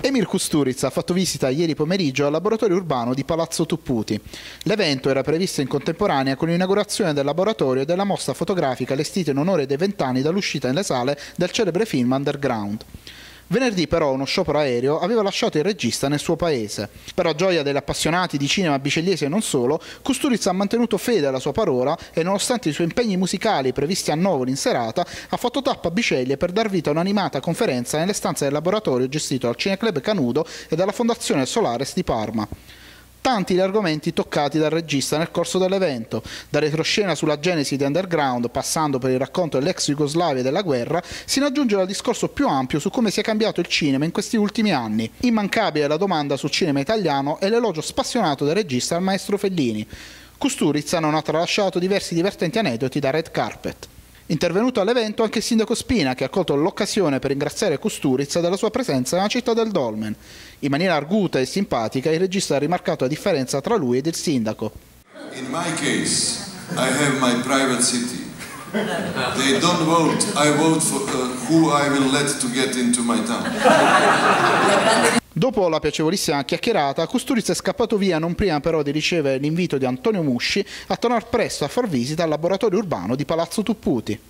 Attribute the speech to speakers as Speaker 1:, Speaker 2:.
Speaker 1: Emir Kusturica ha fatto visita ieri pomeriggio al laboratorio urbano di Palazzo Tupputi. L'evento era previsto in contemporanea con l'inaugurazione del laboratorio e della mostra fotografica allestita in onore dei vent'anni dall'uscita nelle sale del celebre film Underground. Venerdì però uno sciopero aereo aveva lasciato il regista nel suo paese. Per la gioia degli appassionati di cinema bicelliese e non solo, Kusturica ha mantenuto fede alla sua parola e nonostante i suoi impegni musicali previsti a Novoli in serata, ha fatto tappa a Biceglie per dar vita a un'animata conferenza nelle stanze del laboratorio gestito dal Cineclub Canudo e dalla Fondazione Solares di Parma tanti gli argomenti toccati dal regista nel corso dell'evento, da retroscena sulla genesi di Underground, passando per il racconto dell'ex Jugoslavia e della guerra, sino a giungere al discorso più ampio su come sia cambiato il cinema in questi ultimi anni. Immancabile la domanda sul cinema italiano e l'elogio spassionato del regista al maestro Fellini. Kusturica non ha tralasciato diversi divertenti aneddoti da Red Carpet. Intervenuto all'evento anche il sindaco Spina che ha colto l'occasione per ringraziare Kusturica della sua presenza nella città del Dolmen. In maniera arguta e simpatica il regista ha rimarcato la differenza tra lui ed il sindaco.
Speaker 2: In my case I have my private city. They don't vote, I vote for uh, who I will let to get into my town.
Speaker 1: Dopo la piacevolissima chiacchierata, Kusturica è scappato via non prima però di ricevere l'invito di Antonio Musci a tornare presto a far visita al laboratorio urbano di. Palazzo Tupputi